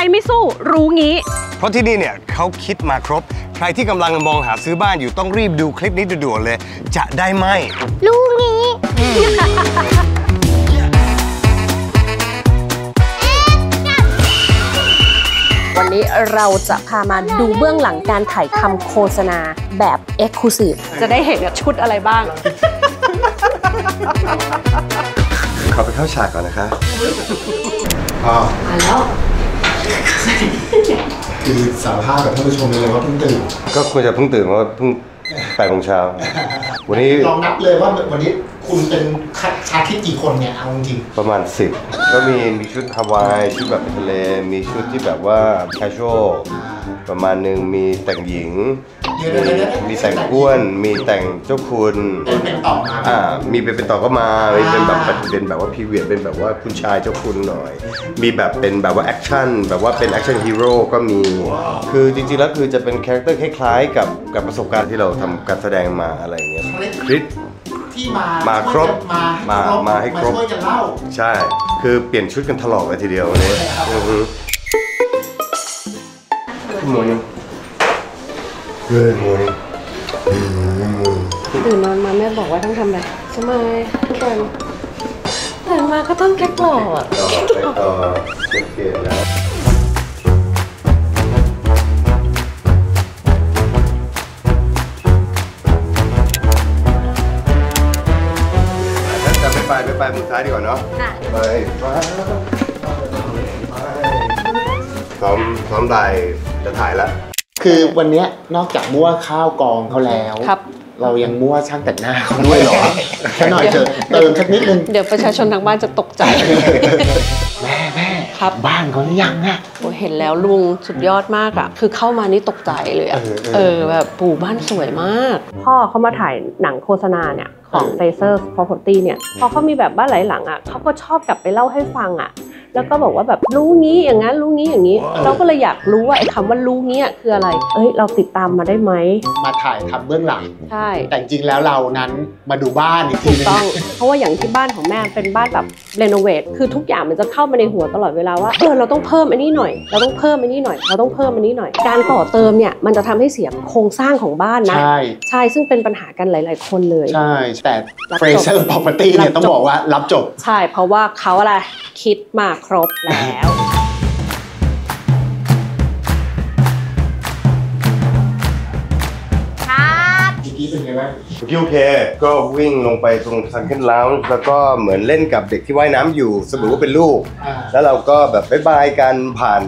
อะไรไม่สู้รู้งี้ เพราะที่นี่เนี่ยเขาคิดมาครบ ใครที่กำลังมองหาซื้อบ้านอยู่ต้องรีบดูคลิปนี้ด่วนๆเลย จะได้ไหมรู้งี้ วันนี้เราจะพามาดูเบื้องหลังการถ่ายทำโฆษณาแบบ Exclusive จะได้เห็นกับชุดอะไรบ้าง ขอไปเข้าฉากก่อนนะคะ อ๋อ มาแล้ว คือสารภาพกับท่านผู้ชมเลยว่าเพิ่งตื่นก็ควรจะเพิ่งตื่นเพราะว่าเพิ่งแปดโมงเช้า วันนี้ลองนับเลยว่าวันนี้คุณเป็นชาคิดกี่คนเนี่ยเอาจริงประมาณ 10 ก็มีมีชุดฮาวายชุดแบบไปทะเล มีชุดที่แบบว่า casual ประมาณหนึ่งมีแต่งหญิง เดี๋ยวเดี๋ยวเดี๋ยวเดี๋ยวมีแต่งอ้วน มีแต่งเจ้าคุณเป็นเป็นต่อมาอ่ามีเป็นเป็นต่อก็มามีเป็นแบบอ่าเป็นแบบว่า period เป็นแบบว่าคุณชายเจ้าคุณหน่อย มีแบบเป็นแบบว่า action แบบว่าเป็น action hero ก็มี คือจริงๆแล้วคือจะเป็น character คล้ายๆ กับกับประสบการณ์ที่เราทำการแสดงมาอะไรอย่างเงี้ยคริตคิดมามามาครบมามามามาให้ครบมาช่วยกันเล่าใช่ คือเปลี่ยนชุดกันถลอกเลยทีเดียววันนี้อือฮึมอยัง เฮ้ยมอยังตื่นนอนมาแม่บอกว่าต้องทำอะไรใช่ไหมทุกคนตื่นมาก็ต้องแก๊กหล่ออะต่อไปต่อเก็บเกมแล้วจะไม่ไปไม่ไปมือซ้ายดีกว่าเนาะค่ะไปไปซ้อมซ้อมไดจะถ่ายแล้ว คือวันเนี้ยนอกจากมั่วข้าวกองเขาแล้วครับเรายังมั่วช่างแต่งหน้าเขาด้วยเหรอแค่หน่อยเถอะเติมสักนิดนึง เดี๋ยวประชาชนทางบ้านจะตกใจ แม่แม่ครับบ้านเขาหรือยังอะโอ้เห็นแล้วลุงสุดยอดมากอะคือเข้ามานี่ตกใจเลยอะเออเออเออแบบปู่บ้านสวยมาก พ่อเขามาถ่ายหนังโฆษณาเนี่ยของเออ f a c e r Property เนี่ยพอเขามีแบบบ้านหลายหลังอะเขาก็ชอบกลับไปเล่าให้ฟังอะ แล้วก็บอกว่าแบบรู้งี้อย่างนั้นรู้งี้อย่างนี้ เราก็เลยอยากรู้ว่าไอ้คำว่ารู้งี้อะคืออะไร เอ้ยเราติดตามมาได้ไหมมาถ่ายทำเบื้องหลัง ใช่ แต่จริงๆแล้วเรานั้นมาดูบ้านอีกทีถูกนึง ต้อง เพราะว่าอย่างที่บ้านของแม่เป็นบ้านแบบรีโนเวท คือทุกอย่างมันจะเข้ามาในหัวตลอดเวลาว่า เออเราต้องเพิ่มอันนี้หน่อย เราต้องเพิ่มอันนี้หน่อย เราต้องเพิ่มอันนี้หน่อย การต่อเติมเนี่ยมันจะทำให้เสียโครงสร้างของบ้านนะ ใช่ ใช่ ซึ่งเป็นปัญหากันหลาย ๆ คนเลย ใช่ แต่ รับจบ Frasers Property เนี่ยรับจบต้องบอกว่ารับจบ ใช่ เพราะว่าเขาอะไร คิดมาครบแล้วเมื่อกี้เป็นไงบ้างเมื่อกี้โอเค ก็วิ่งลงไปตรง sunken lounge แล้วก็เหมือนเล่นกับเด็กที่ว่ายน้ำอยู่สมมติว่าเป็นลูกอ่าแล้วเราก็แบบ bye bye กันผ่าน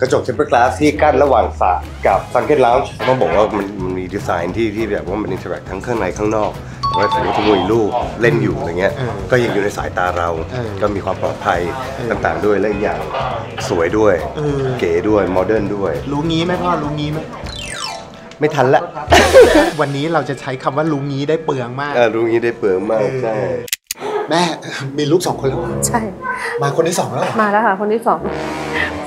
กระจก temper glass ที่กั้นระหว่างสระกับ sunken loungeต้องบอกว่ามันมันมีดีไซน์ที่ที่แบบว่ามัน interact ทั้งข้างในข้างนอก ว่าสมมติว่ามีลูกเล่นอยู่อะไรเงี้ยเออก็ยังอยู่ในสายตาเราเออก็มีความปลอดภัยเออต่างๆด้วยและอีกอย่างสวยด้วยเออเก๋ด้วยโมเดิร์นด้วย รู้งี้ไหมพ่อรู้งี้ไหมไม่ทันละ วันนี้เราจะใช้คำว่ารู้งี้ได้เปลืองมากเออรู้งี้ได้เปลืองมากใช่แม่มีลูกสองคนแล้วใช่ มาคนที่สองแล้วเหรอมาแล้วค่ะคนที่สอง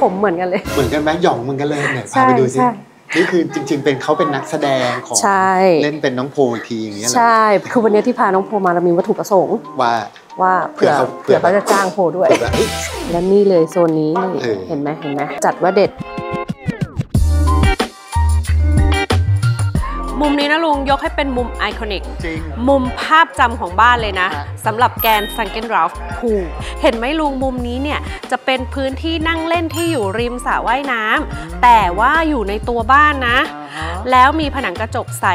ผมเหมือนกันเลย เหมือนกันไหมหย่องเหมือนกันเลยเนี่ยใช่พาไปดูสิใช่ นี่คือจริง ๆ เป็นเขาเป็นนักแสดงของใช่เล่นเป็นน้องโพอีกทีอย่างเงี้ยเหรอใช่ คือวันนี้ที่พาน้องโพมาเรามีวัตถุประสงค์ว่าว่าเผื่อเผื่เผื่ออเขาเขาจะจ้างโพด้วยเปิดแบบเฮ้ยและนี่เลยโซนนี้นี่เออเห็นไหมเห็นไหมจัดว่าเด็ด มุมนี้นะลุงยกให้เป็นมุมไอคอนิก จริง มุมภาพจำของบ้านเลยนะฮะ สำหรับแกนซังเกนราฟพูเห็นไหมลุงมุมนี้เนี่ย จะเป็นพื้นที่นั่งเล่นที่อยู่ริมสระว่ายน้ำแต่ว่าอยู่ในตัวบ้านนะแล้วมีผนังกระจกใส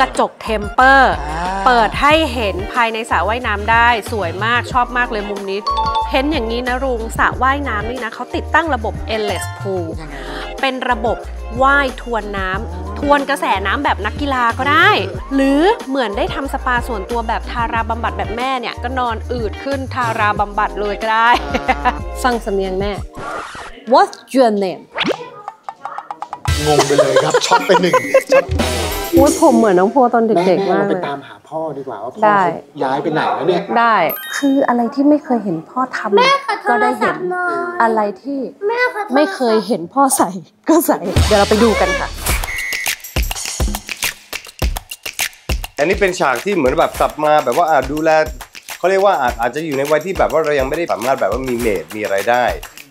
กระจกเทมเปอร์ อ่า เปิดให้เห็นภายในสระว่ายน้ำได้ สวยมากชอบมากเลยมุมนี้ เห็นอย่างนี้นะลุงสระว่ายน้ำนี่นะเขาติดตั้งระบบ endless pool เป็นระบบว่ายทวนน้ำ ทวนกระแสน้ำแบบนักกีฬาก็ได้ หรือเหมือนได้ทำสปาส่วนตัวแบบทาราบำบัดแบบแม่เนี่ย ก็นอนอืดขึ้นทาราบำบัดเลยก็ได้ ฟังสำเนียงแม่ What's your name งงไปเลยครับช็อตไปหนึ่งช็อตอุ้ยผมเหมือนน้องโพตอนแม่เด็กแม่ๆมากเราไปเลยตามหาพ่อดีกว่าว่าพ่อได้เขาย้ายไปไหนแล้วเนี่ยได้ คืออะไรที่ไม่เคยเห็นพ่อทำก็ได้เห็นอะไรที่แม่ขอโทษไม่เคยเห็นพ่อใส่ก็ใส่ เดี๋ยวเราไปดูกันค่ะ อันนี้เป็นฉากที่เหมือนแบบกลับมาแบบว่าอาจดูแลเขาเรียกว่าอาจอาจจะอยู่ในวัยที่แบบว่าเรายังไม่ได้สามารถแบบว่ามีเมดมีอะไรได้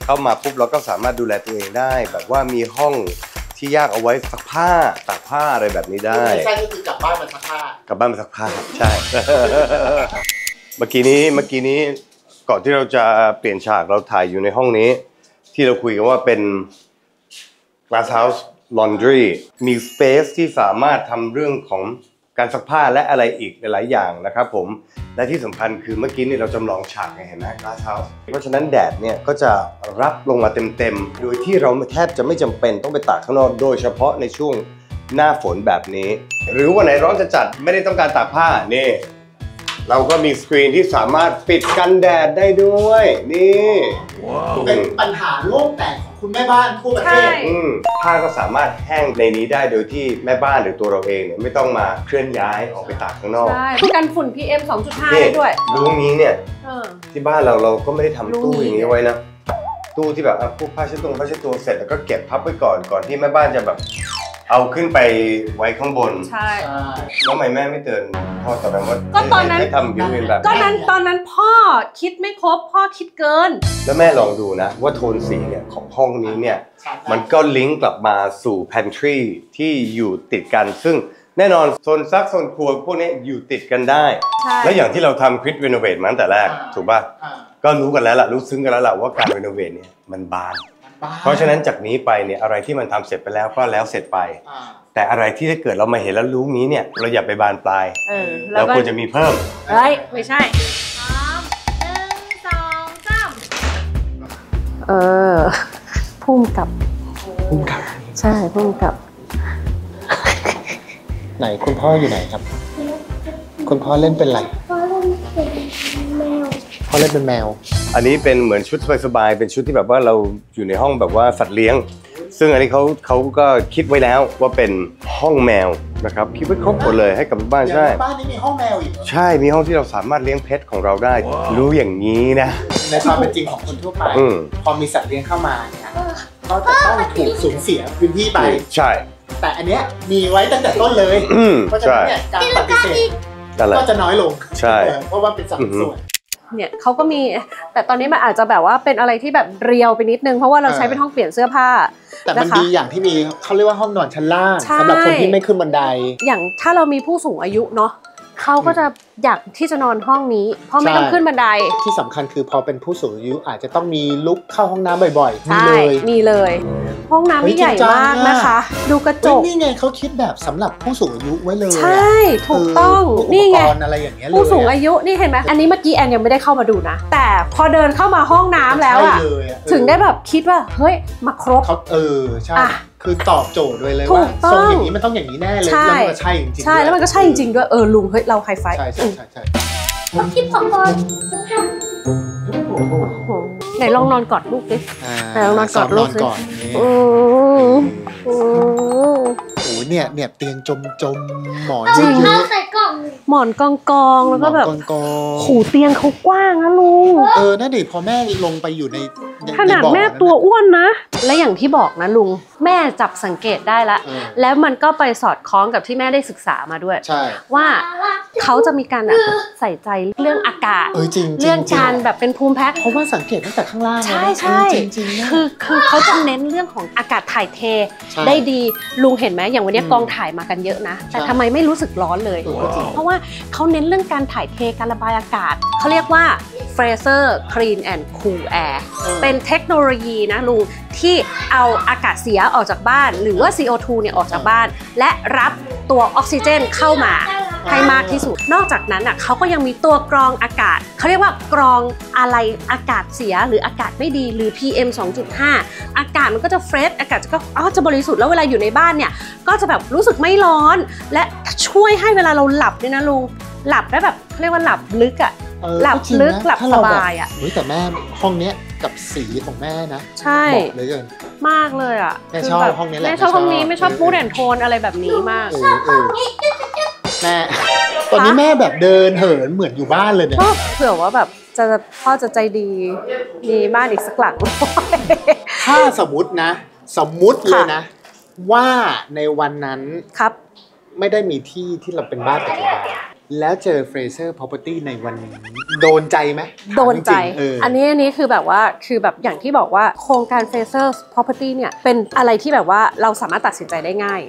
เข้ามาปุ๊บเราก็สามารถดูแลตัวเองได้ แบบว่ามีห้องที่ยากเอาไว้ซักผ้าตากผ้าอะไรแบบนี้ได้ไม่ใช่ก็คือกลับบ้านมาซักผ้ากลับบ้านไปซักผ้าใช่ เมื่อกี้นี้เมื่อกี้นี้ก่อนที่เราจะเปลี่ยนฉากเราถ่ายอยู่ในห้องนี้ ที่เราคุยกันว่าเป็น glass house laundry มี space ที่สามารถทำเรื่องของ การซักผ้าและอะไรอีกหลายๆอย่างนะครับผมและที่สำคัญคือเมื่อกี้นี่เราจำลองฉากไงเห็นไหม glass house เพราะฉะนั้นแดดเนี่ยก็จะรับลงมาเต็มๆโดยที่เราแทบจะไม่จำเป็นต้องไปตากข้างนอกโดยเฉพาะในช่วงหน้าฝนแบบนี้ หรือวันไหนร้อนจะจัดไม่ได้ต้องการตากผ้านี่เราก็มีสกรีนที่สามารถปิดกันแดดได้ด้วย นี่เป็นปัญหาโลกแตกของ คุณแม่บ้านทั่วประเทศใช่อืมผ้าก็สามารถแห้งในนี้ได้โดยที่แม่บ้านหรือตัวเราเองเนี่ยไม่ต้องมาเคลื่อนย้ายออกไปตากข้างนอกใช่ป้องกันฝุ่น PM 2.5นี่ได้ด้วยรูนี้เนี่ยเออที่บ้านเราเราก็ไม่ได้ทำรูตู้นี้อย่างนี้ไว้นะตู้ที่แบบอะพวกผ้าเช็ดตัวผ้าเช็ดตัวเสร็จแล้วก็เก็บพับไว้ก่อนก่อนที่แม่บ้านจะแบบ เอาขึ้นไปไว้ข้างบนใช่ แล้วทำไมแม่ไม่เตือนพ่อตอนนั้นว่าก็ตอนนั้นให้ทำ built-in แบบก็นั้นตอนนั้นพ่อคิดไม่ครบพ่อคิดเกิน แล้วแม่ลองดูนะ ว่าโทนสีเนี่ยของห้องนี้เนี่ย มันก็ลิงก์กลับมาสู่ pantry ที่อยู่ติดกันซึ่งแน่นอนโซนซักโซนครัวพวกนี้อยู่ติดกันได้ใช่แล้วอย่างที่เราทำคลิป renovate มาตั้งแต่แรกอ่าถูกป่ะอ่าก็รู้กันแล้วล่ะรู้ซึ้งกันแล้วล่ะว่าการ renovate เนี่ยมันบานบ้า เพราะฉะนั้นจากนี้ไปเนี่ยอะไรที่มันทำเสร็จไปแล้วก็แล้วเสร็จไปอ่าแต่อะไรที่ถ้าเกิดเรามาเห็นแล้วรู้งี้เนี่ยเราอย่าไปบานปลายเออแล้เราวก็ควรจะมีเพิ่มเฮ้ยไม่ใช่พร้อมหนึ่งสองสามเออพุ่มกับพุ่มกับ ใช่พุ่มกับ ไหนคุณพ่ออยู่ไหนครับ คุณพ่อเล่นเป็นอะไรเพราะมันเป็น แมวพ่อเล่นเป็นแมว อันนี้เป็นเหมือนชุดสบายๆเป็นชุดที่แบบว่าเราอยู่ในห้องแบบว่าสัตว์เลี้ยง ซึ่งอันนี้เขาเขาก็คิดไว้แล้วว่าเป็นห้องแมวนะครับคิดไว้ครบหมดเลยให้กับบ้านใช่ บ้านนี้มีห้องแมวอีกเหรอใช่มีห้องที่เราสามารถเลี้ยงเพชของเราได้ รู้อย่างนี้นะ ในความเป็นจริงของคนทั่วไป อืม พอมีสัตว์เลี้ยงเข้ามาเนี่ยก็จะต้องถูกสูญเสียพื้นที่ไป ใช่ แต่อันเนี้ยมีไว้ตั้งแต่ต้นเลย อืมเพราะฉะนั้ใช่นเนี่ยการปฏิเสธนั่นแหละ ก็จะน้อยลงใช่ เออเพราะว่าเป็นสัดส่วน เนี่ยเขาก็มี แต่ตอนนี้มันอาจจะแบบว่าเป็นอะไรที่แบบเรียวไปนิดนึง เพราะว่าเราเออใช้เป็นห้องเปลี่ยนเสื้อผ้า แต่มันนะคะดีอย่างที่มีเขาเรียกว่าห้องนอนชั้นล่างใช่สำหรับคนที่ไม่ขึ้นบันได อย่างถ้าเรามีผู้สูงอายุเนาะเขาก็จะ อยากที่จะนอนห้องนี้เพราะไม่ใช่ต้องขึ้นบันได ที่สำคัญคือพอเป็นผู้สูงอายุอาจจะต้องมีลุกเข้าห้องน้ำบ่อยๆ มีใช่เลย มีเลย ห้องน้ำเฮ้ยนี่ใหญ่จริงจังมากอะ นะคะ ดูกระจเฮ้ยก นี่ไงเขาคิดแบบสำหรับผู้สูงอายุไว้เลยอะใช่ ถูกต้องเพวกนี่อุปไงกรณ์อะไรอย่างเงี้ยเลยผู้สูงอายุนี่เห็นไหมอันนี้เมื่อกี้แอนยังไม่ได้เข้ามาดูนะ แต่พอเดินเข้ามาห้องน้ำแล้วอะใช่เลยอะเออถึงได้แบบคิดว่า เฮ้ย มาครบ เขาเออใช่ อะ คือตอบโจทย์เลยเลยถูว่ากต้องทรงอย่างนี้มันต้องอย่างนี้แน่เลยใช่แล้วมันก็ใช่จริงๆใช่ด้วยแล้วมันก็ใช่จริงๆด้วยเออลุงเฮ้ยเราไฮไฟใช่ใช่ใช่ใช่คิดของก่อนโอ้โหอืมไหนลองนอนกอดลูกดิอ่าแต่ลองนอนกอดซ้มลูกสิก่อนนี่อืมอืมโอ้โหเนี่ยเนี่ยเตียงจมจมๆหมอนเอาเยข้าวอะใส่กล่องหมอนกองกองๆๆแล้วก็แบบหมอนกองๆหูเตียงเขากว้างนะลุงเออนั่นดิพอแม่ลงไปอยู่ในใน ขนาดในบ่อแม่ตัวอ้วนนะ และอย่างที่บอกนะลุง แม่จับสังเกตได้ละเออแล้วมันก็ไปสอดคล้องกับที่แม่ได้ศึกษามาด้วยใช่ว่าเขาจะมีการแบบใส่ใจเรื่องอากาศเออจริงๆเรื่องจการแบบเป็นภูมิแพ้เพราะว่าสังเกตตั้งแต่ข้างล่างใช่เลยนะใช่เออจริงๆนะคือคือเขาจะเน้นเรื่องของอากาศถ่ายเทใช่ได้ดีลุงเห็นไหมอย่างวันนี้อืมกองถ่ายมากันเยอะนะ แต่ใช่ทำไมไม่รู้สึกร้อนเลยเออก็จริงเพราะว่าเขาเน้นเรื่องการถ่ายเทการระบายอากาศเขาเรียกว่า Fraser Clean and Cool Air ออเป็นเทคโนโลยีนะลุงที่เอาอากาศเสียออกจากบ้าน หรือว่า CO2 เนี่ยออกจากบ้าน และรับตัวออกซิเจนเข้ามาให้มากที่สุด นอกจากนั้นอะเขาก็ยังมีตัวกรองอากาศ เขาเรียกว่ากรองอะไรอากาศเสียหรืออากาศไม่ดีหรือ PM 2.5 อากาศมันก็จะเฟรชอากาศก็อ๋อจะบริสุทธิ์แล้วเวลาอยู่ในบ้านเนี่ยก็จะแบบรู้สึกไม่ร้อน และช่วยให้เวลาเราหลับเนี่ยนะลุงหลับได้แบบเขาเรียกว่าหลับลึกอะเออหลับก็จริงนะลึกหลับถ้เรสบายอะเฮ้ยแต่แม่ห้องเนี้ย กับสีของแม่นะใช่บอกเลยเกินมากเลยอะแม่คืชอบแบบห้องนี้แหละแม่ชอบห้องนี้แม่ไม่ชชออบบมูดแอนโทนอะไรแบบนี้มากเออเออแม่ตอนนี้แม่แบบเดินเหินเหมือนอยู่บ้านเลยเนี่ยก็เผื่อว่าแบบจะพ่อจะใจดีมีบ้านอีกสักหลังถ้าสมมตินะ สมมุติเลยนะ ว่าในวันนั้นครับ ไม่ได้มีที่ที่เราเป็นบ้านปัจจุบัน แล้วเจอ Fraser Property ในวันนี้โดนใจไหมโดนใจถามริงๆเออออันนี้อันนี้คือแบบว่าคือแบบอย่างที่บอกว่าโครงการ f a c e r Property เนี่ยเป็นอะไรที่แบบว่าเราสามารถตัดสินใจได้ง่าย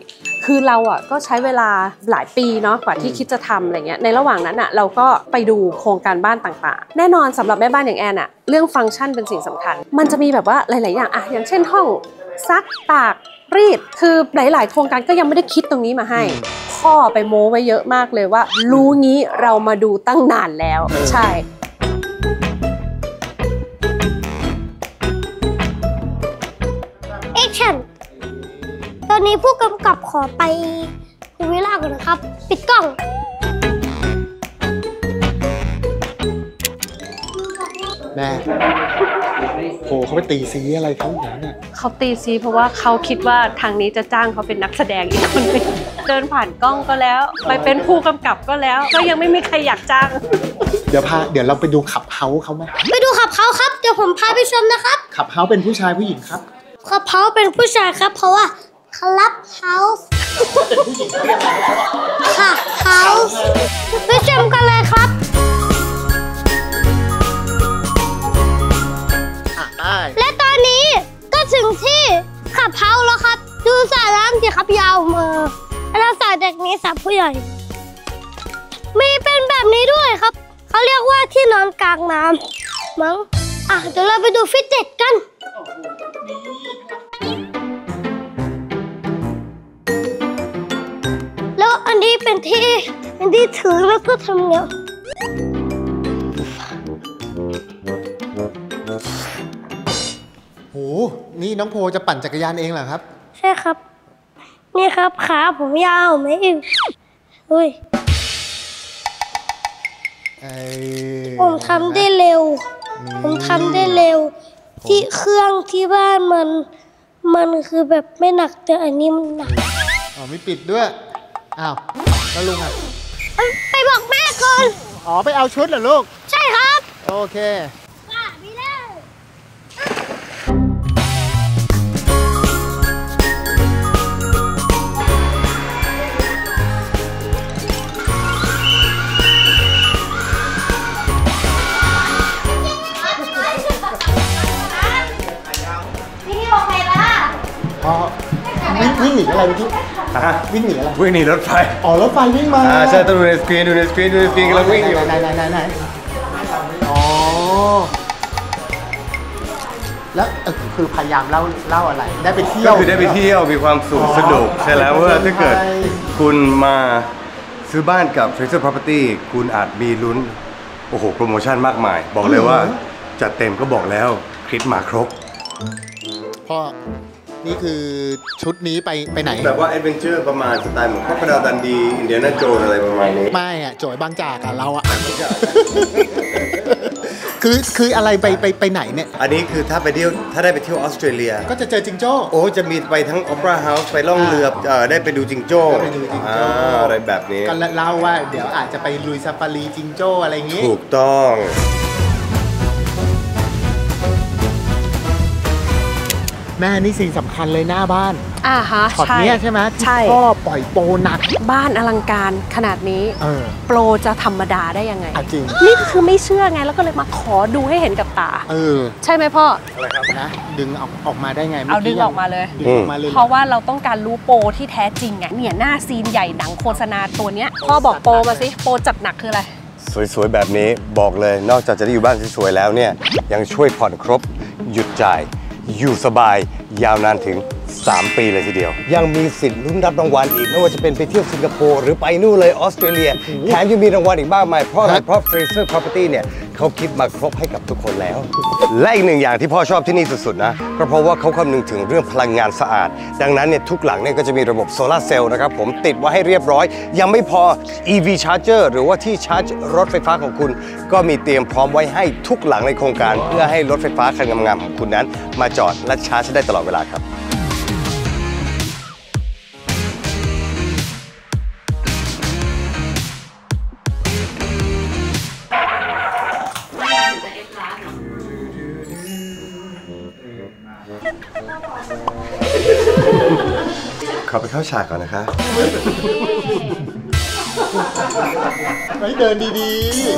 คือเราอะก็ใช้เวลาหลายปีเนาะกว่าที่คิดจะทำอะไรเงี้ยในระหว่างนั้นอะเราก็ไปดูโครงการบ้านต่างๆ แน่นอนสำหรับแม่บ้านอย่างแอนอะเรื่องฟังก์ชันเป็นสิ่งสำคัญ มันจะมีแบบว่าหลาย ๆ อย่างอะอย่างเช่นห้องซักตาก รีดคือหลาย ๆ โครงการก็ยังไม่ได้คิดตรงนี้มาให้ พ่อไปโม้ไว้เยอะมากเลยว่า รู้งี้เรามาดูตั้งนานแล้ว ใช่ action ตอนนี้ผู้กำกับขอไป pool villa ก่อนนะครับ ปิดกล้อง แม่ โหเขาไปตีซี้อะไรเขาอย่างนั้นน่ะเขาตีซี้เพราะว่าเขาคิดว่าทางนี้จะจ้างเขาเป็นนักแสดงอีกคนหนึ่งเดินผ่านกล้องก็แล้ว ไปเป็นผู้กำกับก็แล้ว ก็ยังไม่มีใครอยากจ้าง เดี๋ยวพาเดี๋ยวเราไปดูขับเฮาส์เขาไหมไปดูขับเขาครับ เดี๋ยวผมพาไปชมนะครับ ขับเฮาส์เป็นผู้ชายผู้หญิงครับ ขับเขาเป็นผู้ชายครับ เพราะว่าคลับเฮาส์ค่ะเฮาส์ไปชมกันเลยครับ ถึงที่ขับเฮาแล้วครับ ดูสระน้ำสิครับยาวมาแล้วสระเด็กนี้สระผู้ใหญ่ มีเป็นแบบนี้ด้วยครับ เขาเรียกว่าที่นอนกลางน้ำมั้งอะเดี๋ยวเราไปดูฟิตเนสกันแล้วอันนี้เป็นที่เป็นที่ถือแล้วก็ทำเงี้ย นี่น้องโพจะปั่นจักรยานเองเหรอครับ ใช่ครับ นี่ครับขาผมยาวไหมอีกเฮ้ยเอ้ยผมทำได้เร็ว ผมทำได้เร็ว ที่เครื่องที่บ้านมัน มันคือแบบไม่หนักแต่อันนี้มันหนักอ๋อไม่ปิดด้วยอ้าวแล้วลุงอะเอ้ยไปบอกแม่ก่อนอ๋อไปเอาชุดเหรอลูก ใช่ครับ โอเค อ๋อวิ่งวิ่งหนีอะไรเมื่อกี้ฮะวิ่งหนีอะไร วิ่งหนีรถไฟอ๋อรถไฟวิ่งมาอ่าใช่ต้องดูในสกรีนดูในสกรีนดูในสกรีนกำลังวิ่งอยู่ไหนไหนไหนไหนอ๋อ แล้วเอ่อคือพยายามเล่าเล่าอะไร ได้ไปเที่ยก็ว คือได้ไปเที่ยวมีความสุขสนุกใช่แล้วว่าถ้าเกิดคุณมาซื้อบ้านกับ Fraser Property คุณอาจมีลุ้น โอ้โห โปรโมชั่นมากมาย บอกเลยว่า จัดเต็มก็บอกแล้ว คลิปคิดมาครบ พ่อ นี่คือชุดนี้ไปไปไหน แบบว่าแอดเวนเจอร์ประมาณสไตล์เหมือนพวกกระดาดันดี Indiana Jones อะไรประมาณนี้ ไม่อะโจยบางจากอะเราอะคือคืออะไรไปไปไปไหนเนี่ย อันนี้คือถ้าไปเที่ยวถ้าได้ไปเที่ยวออสเตรเลีย ก็จะเจอจิงโจ้ โอ้จะมีไปทั้ง Opera House ไปล่องเรือเอ่อได้ไปดูจิงโจ้ได้ไปดูจิงโจ้อ่าอะไรแบบนี้ก็เล่าว่าเดี๋ยวอาจจะไปลุยซาฟารีจิงโจ้อะไรอย่างงี้ ถูกต้อง แม่นี่สิ่งสำคัญเลยหน้าบ้านอ่าฮะช็อตใช่เนี้ยใช่ไหมที่ใช่พ่อปล่อยโปรหนัก บ้านอลังการขนาดนี้เออโปรจะธรรมดาได้ยังไงอะจริงนี่คือไม่เชื่อไงแล้วก็เลยมาขอดูให้เห็นกับตาเออใช่ไหมพ่อนะดึงออกออกมาได้ไงเอาดึงออกมาเลยดึงออกมาเลยเพราะว่าเราต้องการรู้โปรที่แท้จริงไงเนี่ยหน้าซีนใหญ่หนังโฆษณาตัวเนี้ยพ่อบอกโปรมาสิโปรจัดหนักคืออะไรสวยๆ แบบนี้บอกเลยนอกจากจะได้อยู่บ้านสวยๆแล้วเนี่ยยังช่วยผ่อนครบ หยุดจ่าย อยู่สบายยาวนานถึง 3 ปีเลยทีเดียว ยังมีสิทธิ์ลุ้นรับรางวัลอีก ไม่ว่าจะเป็นไปเที่ยวสิงคโปร์หรือไปนู่นเลยออสเตรเลีย แถมยังมีรางวัลอีกมากมายเพราะอะไรเพราะ Fraser Property เนี่ย เขาคิดมาครบให้กับทุกคนแล้ว และอีกหนึ่งอย่างที่พ่อชอบที่นี่สุดๆนะก็เพราะว่าเขาคำนึงถึงเรื่องพลังงานสะอาด ดังนั้นเนี่ยทุกหลังเนี่ยก็จะมีระบบโซลาเซลล์นะครับผมติดไว้ให้เรียบร้อย ยังไม่พอ EV Charger หรือว่าที่ชาร์จรถไฟฟ้าของคุณ ก็มีเตรียมพร้อมไว้ให้ทุกหลังในโครงการ เพื่อให้รถไฟฟ้าคันงามๆของคุณนั้น มาจอดและชาร์จได้ตลอดเวลาครับ เข้าฉากก่อนนะคะเฮ้ยเดินดีๆ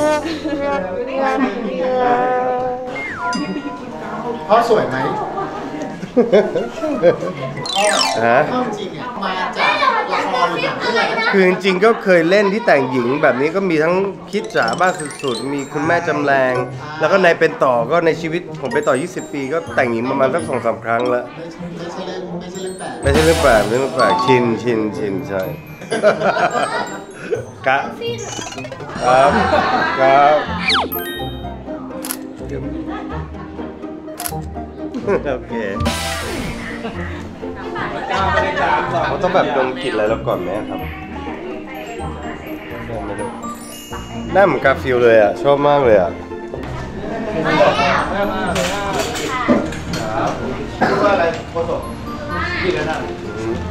พ่อสวยไหมฮะพ่อจริง คือจริงๆก็เคยเล่นที่แต่งหญิงแบบนี้ก็มีทั้งคิดจ๋าบ้าสุดๆ มีคุณแม่จำแรง แล้วก็ในเป็นต่อก็ในชีวิตผมไปต่อ 20 ปี ก็แต่งหญิงประมาณสักสองสามครั้งล้วไม่ใช่เรื่องไม่ใช่เรื่องแปลกไม่ใช่เรื่องแปลกเรื่องแปลกชินชินชินใช่กะครับครับโอเค เขาต้องแบบดมกลิ่นอะไรแล้วก่อนไหมครับไม่รู้หน้าเหมือนกาฟิลเลยอะ ชอบมากเลยอะว่าอะไรโคศก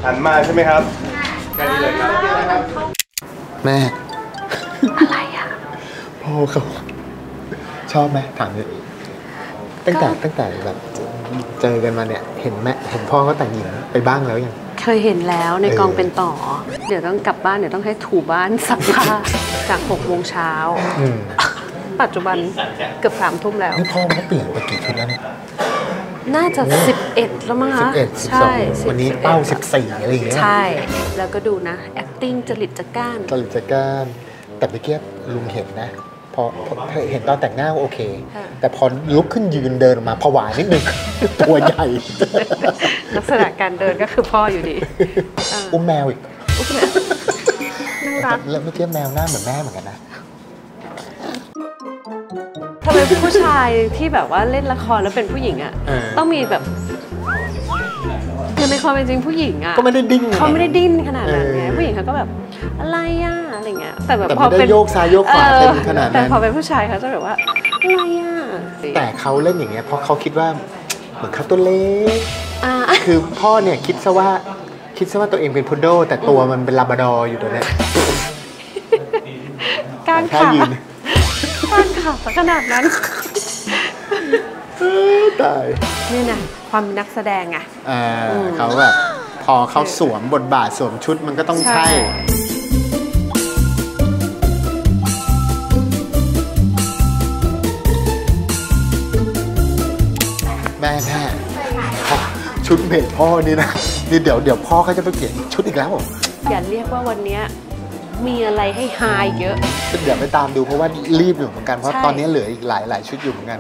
หันมาใช่ไหมครับแค่นี้เลยครับแม่อะไรอะพ่อเขาชอบไหมถามเลยตั้งแต่ตั้งแต่แบบ เจอกันมาเนี่ยเห็นแม่เห็นพ่อเขาแต่งหญิงไปบ้างแล้วยังเคยเห็นแล้วในเออกองเป็นต่อ เดี๋ยวต้องกลับบ้านเดี๋ยวต้องให้ถูบ้านสักผ้าจาก6โมงเช้าอืมปัจจุบันเกือบสามทุ่มแล้วนี่พ่อเขาเปลี่ยนไปกี่ชุดแล้วเนี่ยน่าจะ 11 แล้วมั้งสิคะบเอ็ดสิบใช่สองวันนี้เป้าสิบสี่อะไรอย่างเงี้ยใช่ แล้วก็ดูนะ acting จริตจักร้านตลิดจักร้าน แต่เมื่อกี้ลุงเห็นนะ พอพอเห็นตอนแต่งหน้าโอเค แต่พอลุกขึ้นยืนเดินออกมาผวานิดนึงตัวใหญ่ ลักษณะการเดินก็คือพ่ออยู่ดีเอออุ้มแมวอีกอุ๊ยน่ารักแล้วเมื่อกี้แมวหน้าเหมือนแม่เหมือนกันนะทำไมผู้ชายที่แบบว่าเล่นละครแล้วเป็นผู้หญิงอะเออต้องมีแบบคือในความเป็นจริงผู้หญิงอะก็ไม่ได้ดิ้นไงเขาไม่ได้ดิ้นขนาดนั้นไงเออผู้หญิงเขาก็แบบอะไรอะ อะไรเงี้ยแต่แบบแต่พอไม่ได้เป็นโยกซ้ายโยกขวาออเต็มขนาดนั้นแต่พอเป็นผู้ชายเขาจะแบบว่าอะไรอะแต่เขาเล่นอย่างเงี้ยเพราะเขาคิดว่า เหมือนเขาตัวเล็ก อ่าคือพ่อเนี่ยคิดซะว่าคิดซะว่าตัวเองเป็นพุดโดแต่ตัวมันเป็นลาบราดอร์อยู่ตัวเนี้ยการท่าขายืนการขาขนาดนั้นตายนี่นะความเป็นนักแสดงไง อ่าอืมเขาแบบพอเขาสวมบทบาทสวมชุดมันก็ต้องใช่แชุดเมดพ่อนี่นะนี่เดี๋ยวเดี๋ยวพ่อเขาจะไปเปลี่ยนชุดอีกแล้วเหรออย่าเรียกว่าวันเนี้ยมีอะไรให้ไฮเยอะ เดี๋ยวไปตามดูเพราะว่ารีบอยู่เหมือนกันเพราะใช่ ตอนนี้เหลืออีกหลายหลายชุดอยู่เหมือนกัน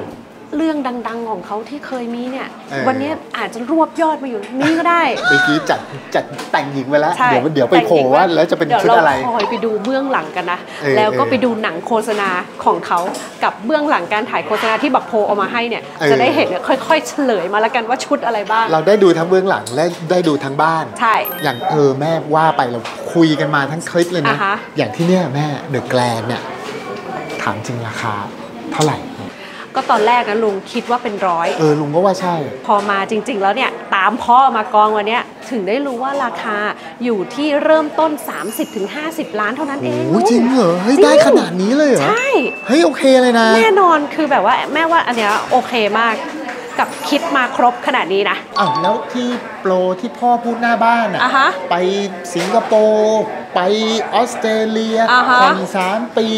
เรื่องดัง ๆ ของเขาที่เคยมีเนี่ย เออ วันนี้อาจจะรวบยอดมาอยู่นี่ก็ได้ เมื่อกี้จัดจัดแต่งหญิงไปแล้ว ใช่เดี๋ยวเดี๋ยวไปโผล่ว่าแล้วจะเป็นชุดอะไร เดี๋ยวเราคอยไปดูเบื้องหลังกันนะ เออแล้วก็เออไปดูหนังโฆษณาของเขากับเบื้องหลังการถ่ายโฆษณาที่บักโพเอามาให้เนี่ย เออ จะได้เห็นเนี่ยค่อย ๆ เฉลยมาแล้วกันว่าชุดอะไรบ้าง เราได้ดูทั้งเบื้องหลังและได้ดูทั้งบ้าน ใช่ อย่างเออแม่ว่าไปเราคุยกันมาทั้งคลิปเลยนะ อ่าฮะ อย่างที่เนี่ยแม่เดอะแกลนเนี่ยถามจริงราคาเท่าไหร่ ก็ตอนแรกนะลุงคิดว่าเป็นร้อย เออลุงก็ว่าใช่ พอมาจริง ๆ แล้วเนี่ยตามพ่อมากองวันเนี้ยถึงได้รู้ว่าราคาอยู่ที่เริ่มต้น 30-50 ล้านเท่านั้นเองโอ้จริงเหรอเฮ้ยจริงได้ขนาดนี้เลยเหรอใช่เฮ้ยโอเคเลยนะ แน่นอนคือแบบว่าแม่ว่าอันเนี้ยโอเคมากกับคิดมาครบขนาดนี้นะอ้าวแล้วที่โปรที่พ่อพูดหน้าบ้านอะอ่าฮะไปสิงคโปร์ ไปออสเตรเลียอ่าฮะผ่อนสามปี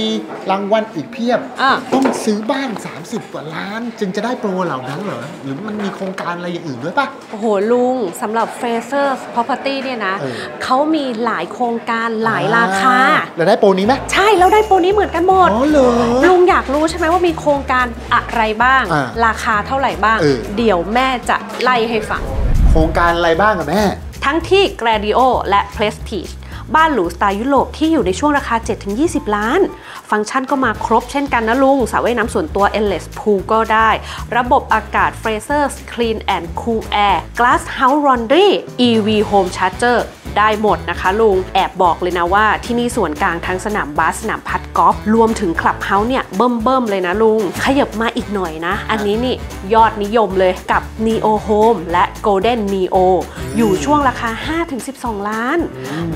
รางวัลอีกเพียบ อะ ต้องซื้อบ้าน 30 กว่าล้าน จึงจะได้โปรเหล่านั้นเหรอ หรือมันมีโครงการอะไรอย่างอื่นด้วยปะ โอ้โห ลุงสำหรับ Fraser Property เนี่ยนะ เออ เขามีหลายโครงการหลายราคาแล้วได้โปรนี้ไหมใช่ แล้วได้โปรนี้เหมือนกันหมด อ๋อเหรอ ลุงอยากรู้ใช่ไหมว่ามีโครงการอะไรบ้าง อ่าราคาเท่าไหร่บ้าง เออ เดี๋ยวแม่จะไล่ให้ฟัง โครงการอะไรบ้างอะแม่ ทั้งที่ Gradio และ Prestige บ้านหรูสไตล์ยุโรปที่อยู่ในช่วงราคา 7-20 ล้าน ฟังก์ชันก็มาครบเช่นกันนะลุงสระว่ายน้ำส่วนตัว Endless Pool ก็ได้ ระบบอากาศ Fraser Clean and Cool Air Glass House Laundry EV Home Charger ได้หมดนะคะลุง แอบบอกเลยนะว่าที่นี่ส่วนกลางทั้งสนามบาสสนามพัดกอล์ฟรวมถึงคลับเฮาส์เนี่ยเบิ่มเบิ่มๆเลยนะลุง ขยับมาอีกหน่อยนะ อันนี้นี่ยอดนิยมเลยกับ Neo Home และ Golden Neo อยู่ช่วงราคา 5-12 ล้าน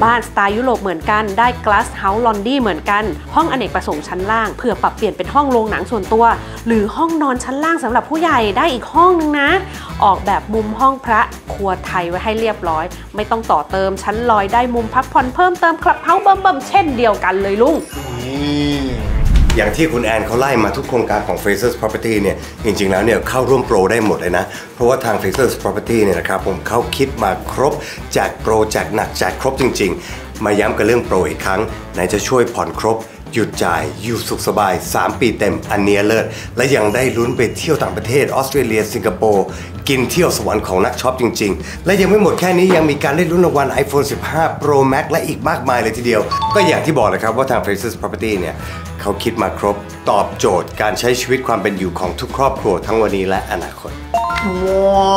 บ้านสไตล์ยุโรปเหมือนกันได้ Glass House Laundry เหมือนกัน ห้องอเนกประสงค์ชั้นล่างเพื่อปรับเปลี่ยนเป็นห้องโรงหนังส่วนตัว หรือห้องนอนชั้นล่างสำหรับผู้ใหญ่ได้อีกห้องนึงนะ ออกแบบมุมห้องพระครัวไทยไว้ให้เรียบร้อย ไม่ต้องต่อเติมใชั้นลอยได้มุมพักผ่อนเพิ่มเติมคลับเฮาส์เบิ่มๆเช่นเดียวกันเลยลุง อย่างที่คุณแอนเขาไล่มาทุกโครงการของ Frasers Property เนี่ย จริงๆ แล้วเนี่ยเข้าร่วมโปรได้หมดเลยนะ เพราะว่าทาง Frasers Property เนี่ยนะครับผมเขาคิดมาครบแจกโปรแจกหนักแจกครบจริง ๆ มาย้ำกันเรื่องโปรอีกครั้ง ไหนจะช่วยผ่อนครบ หยุดจ่ายอยู่สุขสบาย 3 ปีเต็มอันเนี้ยเลิศและยังได้ลุ้นไปเที่ยวต่างประเทศออสเตรเลียสิงคโปร์ กินเที่ยวสวรรค์ของนักช็อปจริง ๆ และยังไม่หมดแค่นี้ยังมีการได้ลุ้นรางวัล iPhone 15 Pro Max และอีกมากมายเลยทีเดียว ก็อย่างที่บอกเลยครับว่าทาง Frasers Property เนี่ยเขาคิดมาครบตอบโจทย์การใช้ชีวิตความเป็นอยู่ของทุกครอบครัวทั้งวันนี้และอนาคตว้า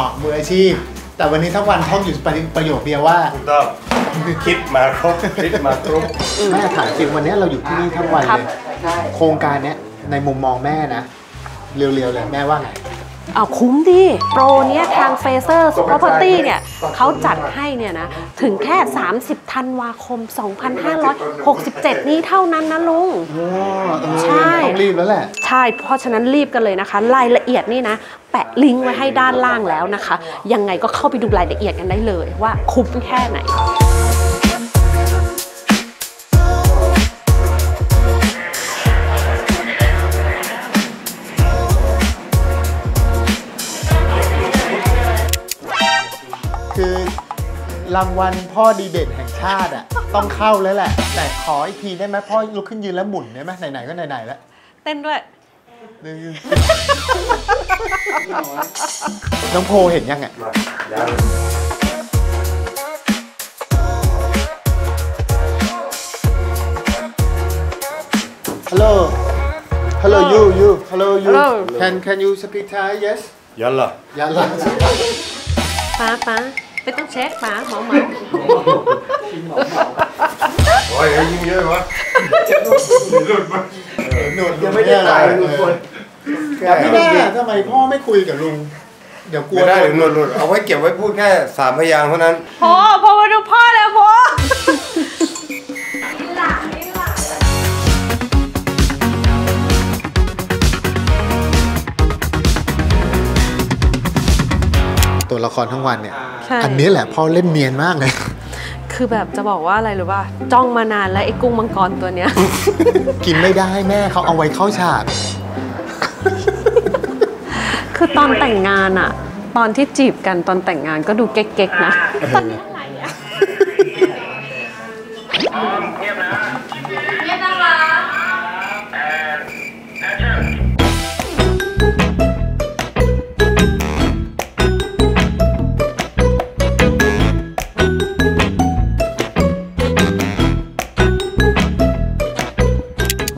วมืออาชีพ แต่วันนี้ทั้งวันท่องอยู่ประโยคเดียวว่าถูกต้องคิดมาครบคิดมาครบแม่ถามจริงวันนี้เราอยู่ที่นี่ทั้งวันครัเลบยโครงการเนี้ยในมุมมองแม่นะ เร็วๆเลยแม่ว่าไง เอาคุ้มดิโปรเนี้ยทาง f a c e r Property เนี่ยเขาจัดให้เนี่ยนะ ถึงแค่ 30ธันวาคม 2567 นี้เท่านั้นนะลุงใช่ต้องรีบแล้วแหละ ใช่ เพราะฉะนั้นรีบกันเลยนะคะ รายละเอียดนี่นะ แปะลิงก์ไว้ให้ด้านล่างแล้วนะคะ ยังไงก็เข้าไปดูรายละเอียดกันได้เลยว่าคุ้มแค่ไหน รางวัลพ่อดีเด่นแห่งชาติอะต้องเข้าแล้วแหละ แต่ขออีกทีได้ไหมพ่อลุกขึ้นยืนแล้วหมุนได้ไหมไหนๆก็ไหนๆแล้วเต้นด้วย น้องโพเห็นยังอะ Hello Hello you you Hello you Hello. Can can you speak Thai Yes ยันล่ะยันละป้าป้า ไม่ต้องเช็คป้าหมอหมาโอ้ยยิ่งเยอะวะหนวดยังไม่ได้ตายลุงพลไม่ได้ทำไมพ่อไม่คุยกับลุงเดี๋ยวกลัวไม่ได้หรือหนวดหลุดเอาไว้เก็บไว้พูดแค่สามพยางค์เท่านั้นพ่อพ่อมาดูพ่อแล้วพ่อตัวละครทั้งวันเนี่ยใช่ อันนี้แหละพ่อเล่นเนียนมากเลยคือแบบจะบอกว่าอะไรหรือว่าจ้องมานานแล้วไอ้กุ้งมังกรตัวเนี้ย กินไม่ได้แม่เขาเอาไว้เข้าฉาก คือตอนแต่งงานอะตอนที่จีบกันตอนแต่งงานก็ดูเก๊กๆนะ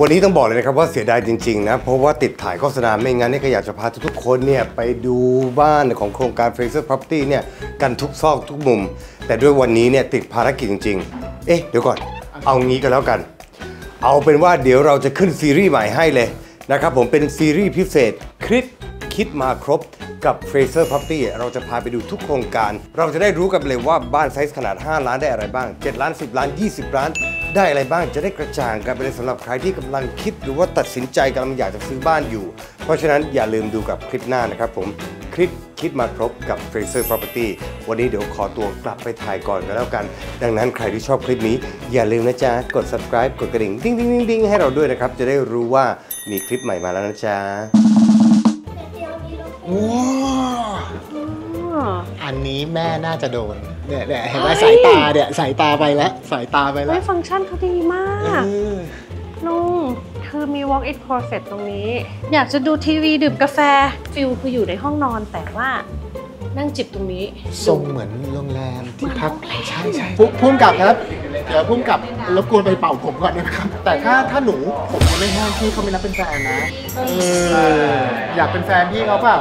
วันนี้ต้องบอกเลยนะครับว่าเสียดายจริงๆนะ เพราะว่าติดถ่ายโฆษณาไม่งั้นเนี่ยก็อยากจะพาทุกๆคนเนี่ยไปดูบ้านของโครงการ Fraser Property เนี่ยกันทุกซอกทุกมุม แต่ด้วยวันนี้เนี่ยติดภารกิจจริงๆ เอ๊ะเดี๋ยวก่อน เอางี้ก็แล้วกัน เอาเป็นว่าเดี๋ยวเราจะขึ้นซีรีส์ใหม่ให้เลยนะครับผมเป็นซีรีส์พิเศษคลิปคิดมาครบ กับ Fraser Property เราจะพาไปดูทุกโครงการ เราจะได้รู้กันเลยว่าบ้านไซส์ขนาด 5 ล้านได้อะไรบ้าง 7 ล้าน 10 ล้าน 20 ล้าน ได้อะไรบ้างจะได้กระจ่างกันไปเลยสำหรับใครที่กำลังคิดหรือว่าตัดสินใจกำลังอยากจะซื้อบ้านอยู่ เพราะฉะนั้นอย่าลืมดูกับคลิปหน้านะครับผมคลิปคิดมาครบกับ Fraser Property วันนี้เดี๋ยวขอตัวกลับไปถ่ายก่อนกันแล้วกัน ดังนั้นใครที่ชอบคลิปนี้ อย่าลืมนะจ๊ะ กด subscribe กดกระดิ่งดิ้งดิ้งดิ้งดิ้งให้เราด้วยนะครับ จะได้รู้ว่ามีคลิปใหม่มาแล้วนะจ๊ะว้าว อันนี้แม่น่าจะโดนเนี่ยเนี่ยเห็นไหมสายตาเนี่ยสายตาไปแล้วสายตาไปแล้เฮ้วยฟังก์ชันเขาดีมากเออลุงคือมี walk in closet ตรงนี้ อยากจะดูทีวีดื่มกาแฟฟิลคืออยู่ในห้องนอนแต่ว่านั่งจิบตรงนี้ทรงเหมือนโรงแรมที่พักใช่ใช่พุ่มกับครับ เดี๋ยวพุ่มกับรบกวนไปเป่าผมก่อนนะครับ แต่ถ้าถ้าหนูผมยังไม่แห้งพี่เขาไม่นับเป็นแฟนนะเอออยากเป็นแฟนพี่เขาเปล่า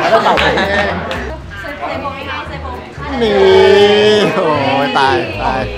แล้วก็เป่าผม แห้งนี่โอ้ยตายตาย